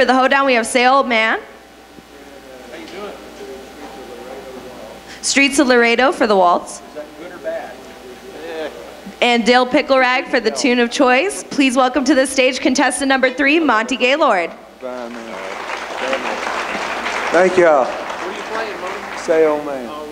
for the hoedown, we have Say Old Man. Streets of Laredo for the waltz. And Dill Pickle Rag for the tune of choice. Please welcome to the stage contestant number three, Monte Gaylord. Thank y'all. What are you playing, Monte? Say old man.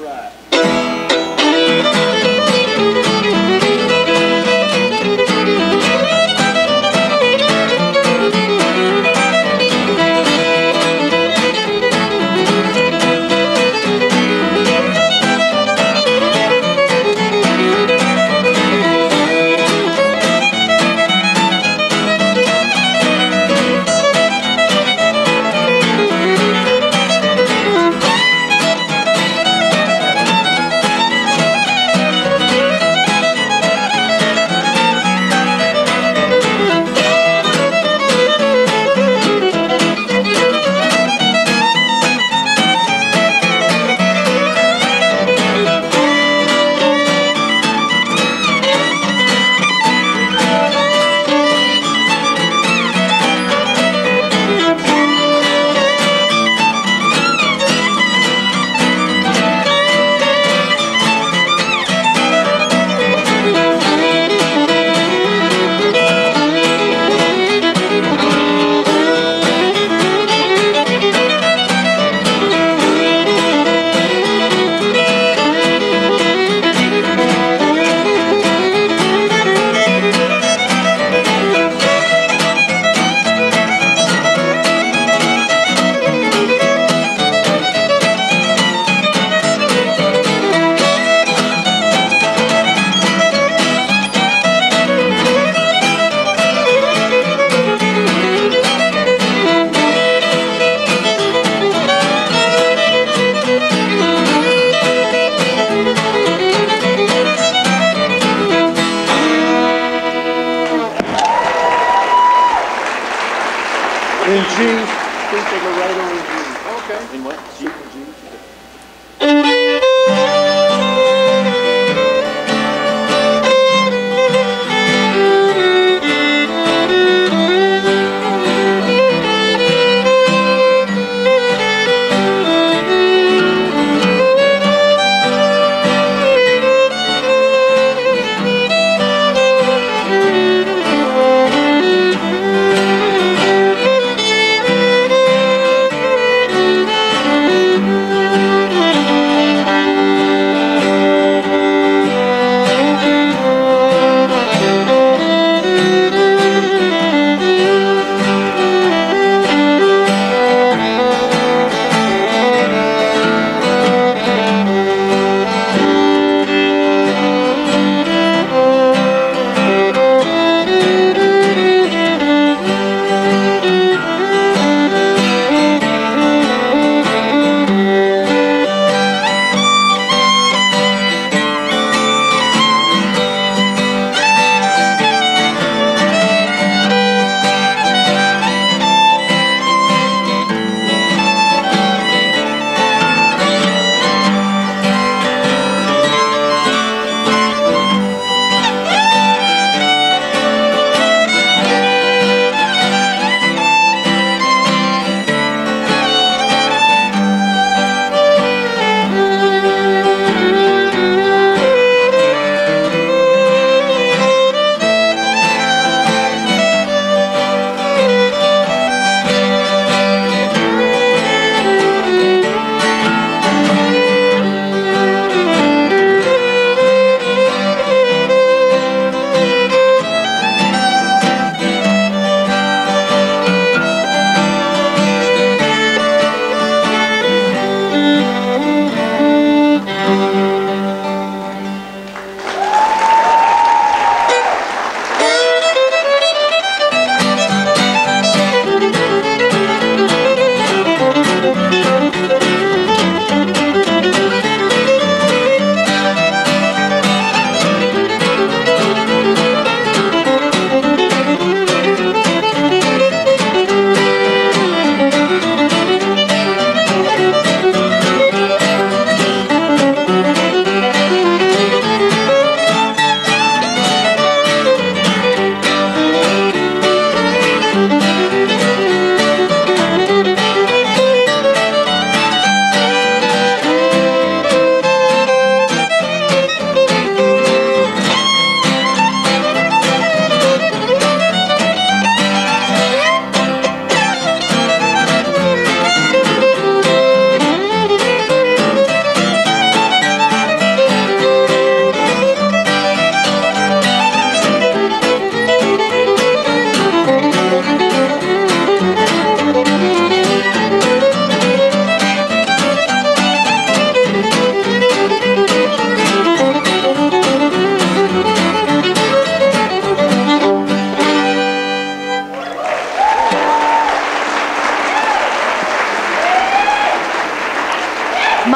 In G, Streets of Laredo in G. Okay. In what? G? G.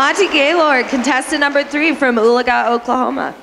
Monte Gaylord, contestant number three from Oologah, Oklahoma.